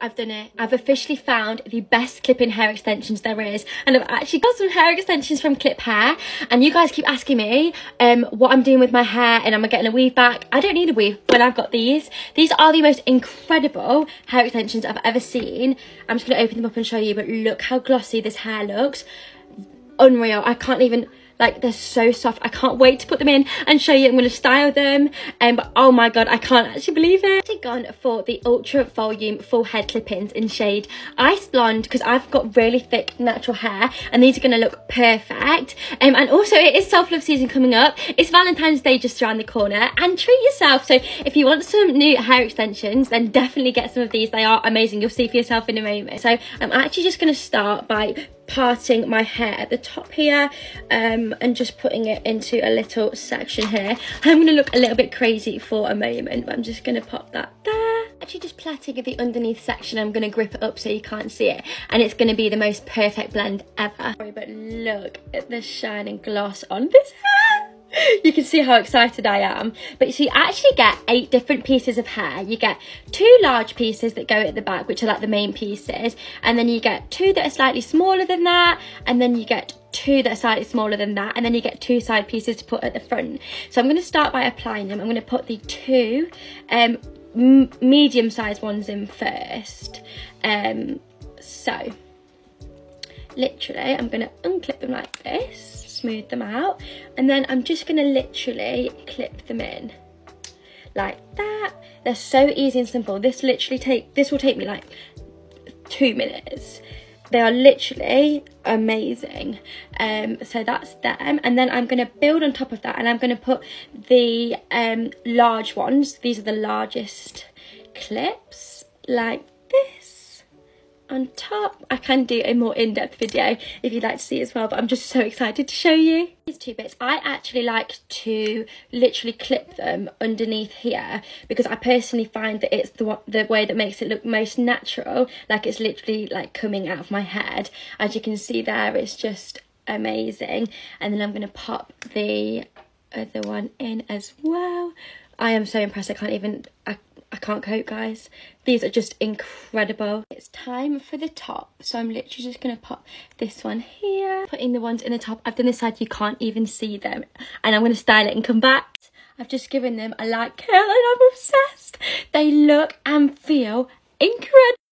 I've done it. I've officially found the best clip-in hair extensions there is. And I've actually got some hair extensions from Cliphair. And you guys keep asking me um, what I'm doing with my hair and am I getting a weave back? I don't need a weave when I've got these. These are the most incredible hair extensions I've ever seen. I'm just going to open them up and show you. But look how glossy this hair looks. Unreal. I can't even like they're so soft. I can't wait to put them in and show you. I'm going to style them. And um, oh my god i can't actually believe it. I've gone for the ultra volume full head clip-ins in shade ice blonde because i've got really thick natural hair and these are going to look perfect. Um, and also it is self-love season coming up. It's valentine's day just around the corner and treat yourself. So if you want some new hair extensions then definitely get some of these. They are amazing. You'll see for yourself in a moment. So i'm actually just going to start by parting my hair at the top here um, and just putting it into a little section here. I'm going to look a little bit crazy for a moment, but I'm just going to pop that there. Actually just plaiting the underneath section, I'm going to grip it up so you can't see it. And it's going to be the most perfect blend ever. But look at the shining gloss on this hair you can see how excited I am. But so you actually get eight different pieces of hair. You get two large pieces that go at the back, which are like the main pieces. And then you get two that are slightly smaller than that. And then you get two that are slightly smaller than that. And then you get two side pieces to put at the front. So I'm going to start by applying them. I'm going to put the two um, medium sized ones in first. Um, so literally I'm going to unclip them like this smooth them out and then I'm just going to literally clip them in like that. They're so easy and simple. This literally take this will take me like two minutes. They are literally amazing. Um, so that's them. And then i'm going to build on top of that and i'm going to put the um, large ones. These are the largest clips like this on top. I can do a more in-depth video if you'd like to see as well, but I'm just so excited to show you. These two bits, I actually like to literally clip them underneath here because I personally find that it's the, the way that makes it look most natural, like it's literally like coming out of my head. As you can see there, it's just amazing. And then I'm to pop the other one in as well. I am so impressed, I can't even, I I can't cope, guys. These are just incredible. It's time for the top. So I'm literally just going to pop this one here. Putting the ones in the top. I've done this side, you can't even see them. And I'm going to style it and come back. I've just given them a light curl and I'm obsessed. They look and feel incredible.